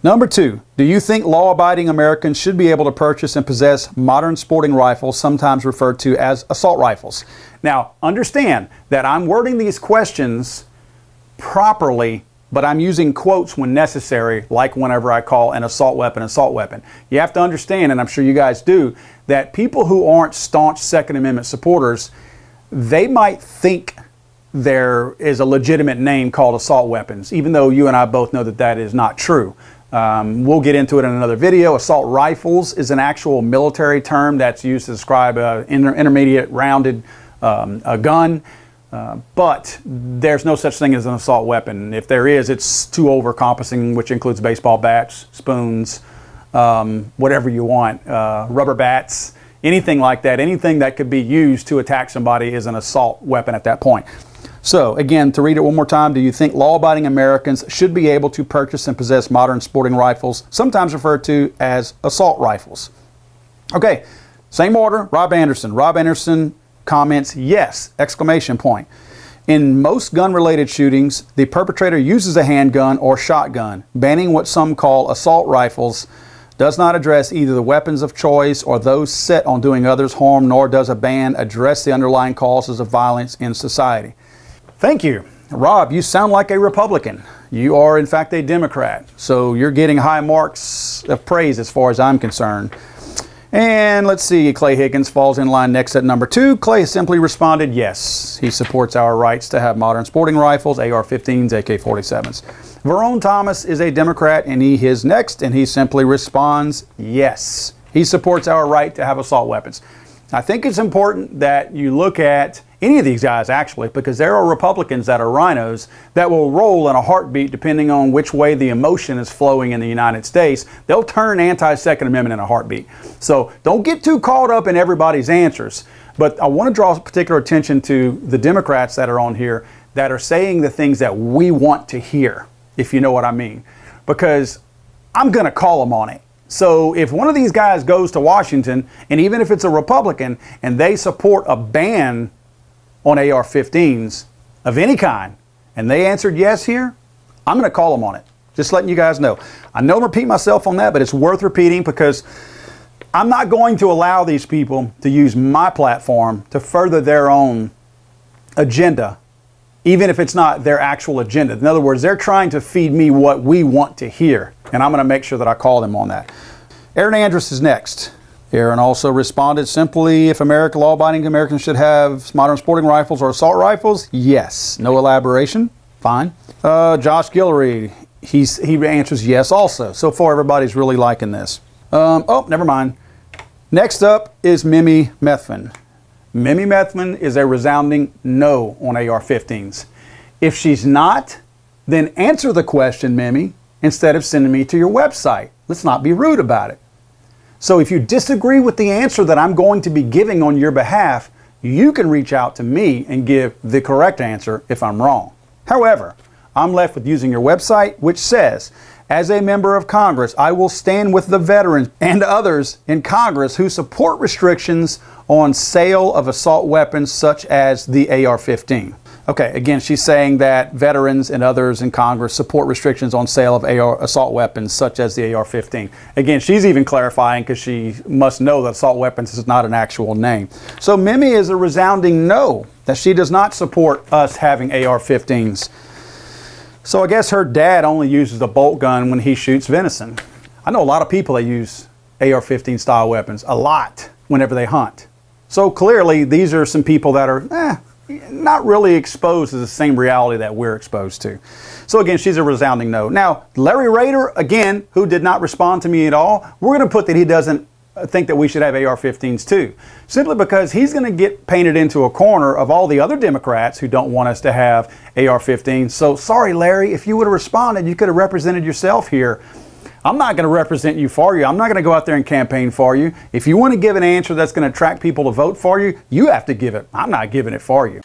Number two, do you think law abiding Americans should be able to purchase and possess modern sporting rifles, sometimes referred to as assault rifles? Now, understand that I'm wording these questions properly, but I'm using quotes when necessary, like whenever I call an assault weapon assault weapon. You have to understand, and I'm sure you guys do, that people who aren't staunch Second Amendment supporters, they might think there is a legitimate name called assault weapons, even though you and I both know that that is not true. Um, we'll get into it in another video. Assault rifles is an actual military term that's used to describe an inter intermediate rounded um, a gun. Uh, but there's no such thing as an assault weapon. If there is, it's too overcompassing, which includes baseball bats, spoons, um, whatever you want, uh, rubber bats, anything like that. Anything that could be used to attack somebody is an assault weapon at that point. So, again, to read it one more time, do you think law abiding Americans should be able to purchase and possess modern sporting rifles, sometimes referred to as assault rifles? Okay, same order, Rob Anderson. Rob Anderson comments, yes, exclamation point. In most gun related shootings, the perpetrator uses a handgun or shotgun. Banning what some call assault rifles does not address either the weapons of choice or those set on doing others harm, nor does a ban address the underlying causes of violence in society. Thank you. Rob, you sound like a Republican. You are, in fact, a Democrat. So you're getting high marks of praise as far as I'm concerned. And let's see, Clay Higgins falls in line next at number two. Clay simply responded, yes, he supports our rights to have modern sporting rifles, AR-15s, AK-47s. Verone Thomas is a Democrat and he is next and he simply responds, yes. He supports our right to have assault weapons. I think it's important that you look at any of these guys actually, because there are Republicans that are RINOs that will roll in a heartbeat depending on which way the emotion is flowing in the United States. They'll turn anti Second Amendment in a heartbeat. So don't get too caught up in everybody's answers. But I want to draw particular attention to the Democrats that are on here that are saying the things that we want to hear, if you know what I mean. Because I'm going to call them on it. So if one of these guys goes to Washington, and even if it's a Republican, and they support a ban on AR 15s of any kind, and they answered yes here, I'm going to call them on it. Just letting you guys know. I know I'm repeat myself on that, but it's worth repeating because I'm not going to allow these people to use my platform to further their own agenda, even if it's not their actual agenda. In other words, they're trying to feed me what we want to hear, and I'm going to make sure that I call them on that. Aaron Andrus is next. Aaron also responded simply if American law abiding Americans should have modern sporting rifles or assault rifles, yes. No elaboration, fine. Uh, Josh Guillory, he's, he answers yes also. So far, everybody's really liking this. Um, oh, never mind. Next up is Mimi Methvin. Mimi Methvin is a resounding no on AR 15s. If she's not, then answer the question, Mimi, instead of sending me to your website. Let's not be rude about it. So if you disagree with the answer that I'm going to be giving on your behalf, you can reach out to me and give the correct answer if I'm wrong. However, I'm left with using your website, which says, as a member of Congress, I will stand with the veterans and others in Congress who support restrictions on sale of assault weapons such as the AR 15. Okay, again, she's saying that veterans and others in Congress support restrictions on sale of AR assault weapons such as the AR-15. Again, she's even clarifying because she must know that assault weapons is not an actual name. So Mimi is a resounding no, that she does not support us having AR-15s. So I guess her dad only uses a bolt gun when he shoots venison. I know a lot of people that use AR-15 style weapons, a lot, whenever they hunt. So clearly, these are some people that are, eh, not really exposed to the same reality that we're exposed to. So again, she's a resounding no. Now, Larry Rader, again, who did not respond to me at all, we're going to put that he doesn't uh, think that we should have AR-15s too, simply because he's going to get painted into a corner of all the other Democrats who don't want us to have AR-15s. So sorry, Larry, if you would have responded, you could have represented yourself here. I'm not going to represent you for you. I'm not going to go out there and campaign for you. If you want to give an answer that's going to attract people to vote for you, you have to give it. I'm not giving it for you.